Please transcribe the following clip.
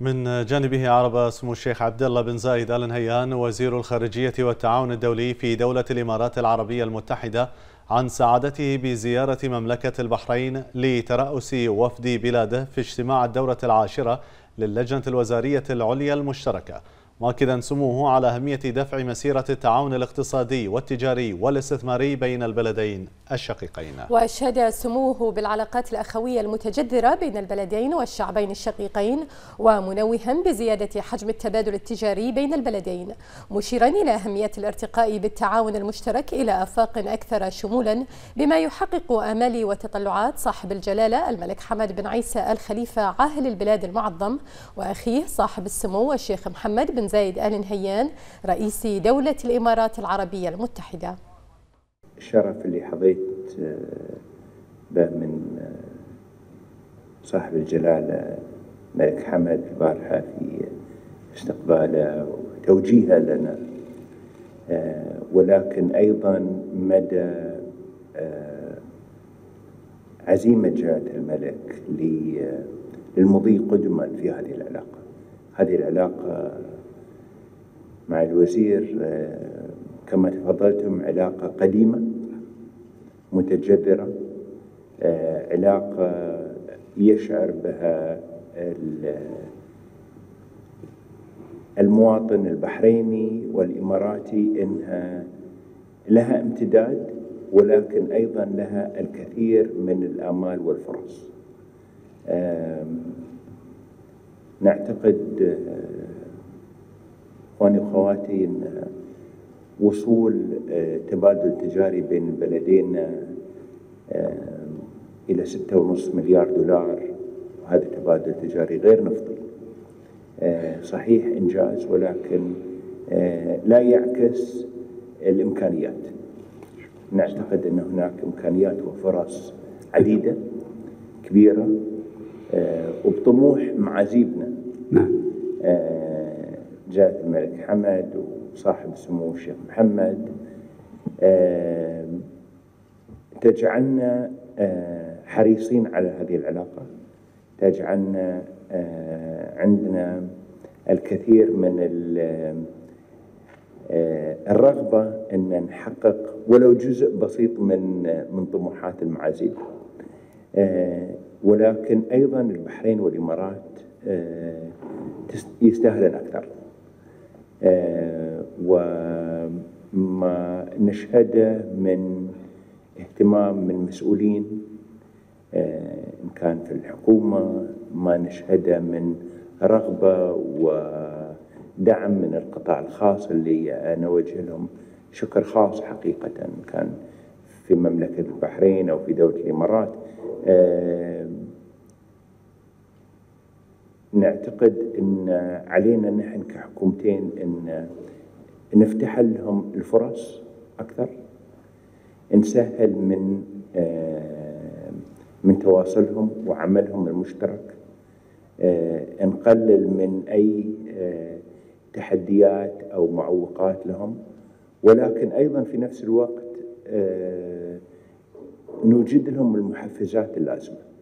من جانبه عرب سمو الشيخ عبد الله بن زايد ال نهيان وزير الخارجية والتعاون الدولي في دولة الإمارات العربية المتحدة عن سعادته بزيارة مملكة البحرين لترأس وفد بلاده في اجتماع الدورة العاشرة للجنة الوزارية العليا المشتركة. مؤكدا سموه على أهمية دفع مسيرة التعاون الاقتصادي والتجاري والاستثماري بين البلدين الشقيقين. وأشاد سموه بالعلاقات الأخوية المتجذرة بين البلدين والشعبين الشقيقين ومنوها بزيادة حجم التبادل التجاري بين البلدين مشيرا إلى أهمية الارتقاء بالتعاون المشترك إلى آفاق أكثر شمولا بما يحقق آمال وتطلعات صاحب الجلالة الملك حمد بن عيسى الخليفة عاهل البلاد المعظم وأخيه صاحب السمو الشيخ محمد بن زايد آل نهيان رئيس دولة الإمارات العربية المتحدة. الشرف اللي حظيت آه، به من آه، صاحب الجلالة ملك حمد البارحة في استقباله وتوجيهه لنا. آه، ولكن أيضا مدى عزيمة جلالة الملك للمضي قدما في هذه العلاقة. هذه العلاقة مع الوزير آه، كما تفضلتم علاقة قديمة متجذرة آه، علاقة يشعر بها المواطن البحريني والإماراتي أنها لها امتداد ولكن أيضا لها الكثير من الآمال والفرص. نعتقد آه، إخواني وأخواتي إن وصول آه، تبادل تجاري بين البلدين آه، إلى ستة ونص مليار دولار. وهذا تبادل تجاري غير نفطي آه، صحيح إنجاز ولكن لا يعكس الإمكانيات. نعتقد إن هناك إمكانيات وفرص عديدة كبيرة وبطموح معازيبنا نعم. جلالة الملك حمد وصاحب السمو الشيخ محمد. تجعلنا حريصين على هذه العلاقة. تجعلنا عندنا الكثير من الرغبة أن نحقق ولو جزء بسيط من من طموحات المعازيم. ولكن أيضا البحرين والإمارات يستاهلن أكثر. وما نشهده من اهتمام من مسؤولين آه، إن كان في الحكومة ما نشهده من رغبة ودعم من القطاع الخاص اللي أنا أوجه لهم شكر خاص حقيقة كان في مملكة البحرين أو في دولة الإمارات. آه، نعتقد إن علينا نحن كحكومتين إن نفتح لهم الفرص أكثر نسهل من آه، من تواصلهم وعملهم المشترك آه، نقلل من أي آه، تحديات أو معوقات لهم ولكن أيضا في نفس الوقت نوجد لهم المحفزات اللازمة.